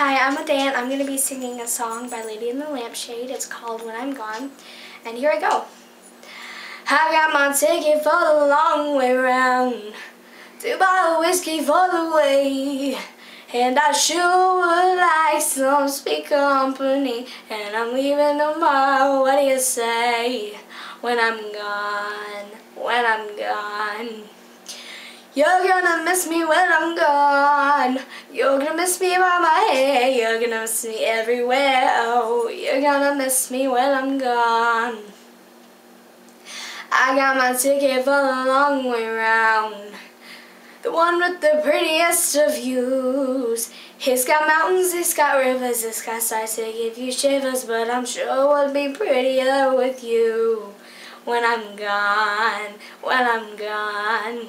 Hi, I'm Adaya. I'm going to be singing a song by Lady in the Lampshade. It's called When I'm Gone. And here I go. I got my ticket for the long way round. Two bottle whiskey for the way. And I sure would like some sweet company. And I'm leaving tomorrow. What do you say? When I'm gone. When I'm gone. You're gonna miss me when I'm gone. You're gonna miss me by my hair. You're gonna miss me everywhere. Oh, you're gonna miss me when I'm gone. I got my ticket for the long way round. The one with the prettiest of views. It's got mountains, it's got rivers, it's got sights to give you shivers, but I'm sure it'll be prettier with you when I'm gone, when I'm gone.